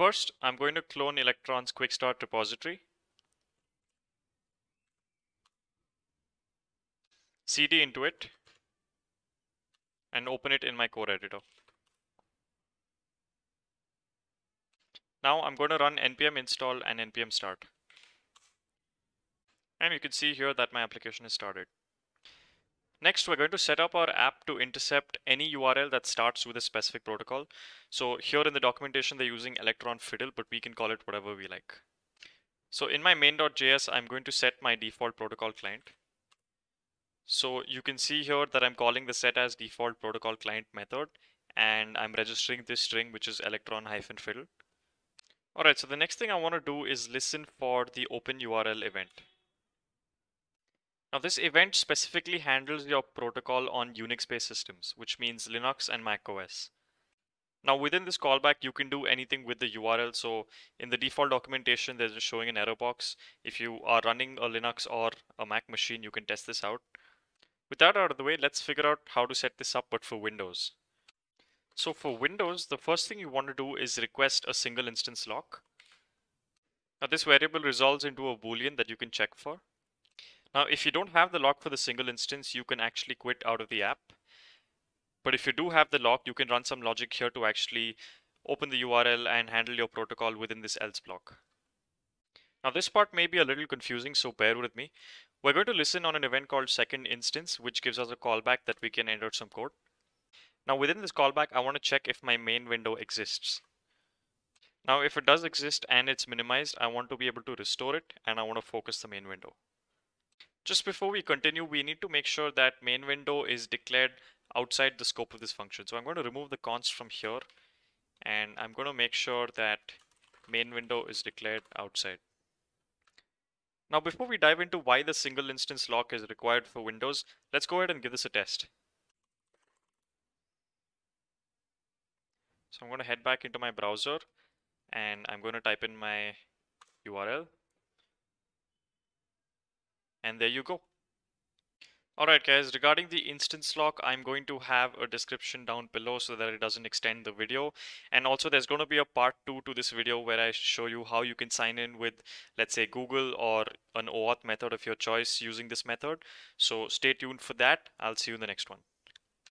First, I'm going to clone Electron's quick start repository. cd into it and open it in my core editor. Now I'm going to run npm install and npm start. And you can see here that my application is started. Next, we're going to set up our app to intercept any URL that starts with a specific protocol. So here in the documentation, they're using Electron Fiddle, but we can call it whatever we like. So in my main.js, I'm going to set my default protocol client. So you can see here that I'm calling the set as default protocol client method, and I'm registering this string, which is electron hyphen fiddle. All right, so the next thing I want to do is listen for the open URL event. Now this event specifically handles your protocol on Unix-based systems, which means Linux and Mac OS. Now within this callback, you can do anything with the URL. So in the default documentation, there's just showing an error box. If you are running a Linux or a Mac machine, you can test this out. With that out of the way, let's figure out how to set this up, but for Windows. So for Windows, the first thing you want to do is request a single instance lock. Now this variable resolves into a boolean that you can check for. Now, if you don't have the lock for the single instance, you can actually quit out of the app. But if you do have the lock, you can run some logic here to actually open the URL and handle your protocol within this else block. Now this part may be a little confusing, so bear with me. We're going to listen on an event called second instance, which gives us a callback that we can enter some code. Now within this callback, I want to check if my main window exists. Now if it does exist and it's minimized, I want to be able to restore it and I want to focus the main window. Just before we continue, we need to make sure that main window is declared outside the scope of this function. So I'm going to remove the const from here and I'm going to make sure that main window is declared outside. Now before we dive into why the single instance lock is required for Windows, let's go ahead and give this a test. So I'm going to head back into my browser and I'm going to type in my URL and there you go. Alright guys, regarding the instance lock, I'm going to have a description down below so that it doesn't extend the video. And also there's going to be a part 2 to this video where I show you how you can sign in with, let's say Google or an OAuth method of your choice using this method. So stay tuned for that. I'll see you in the next one.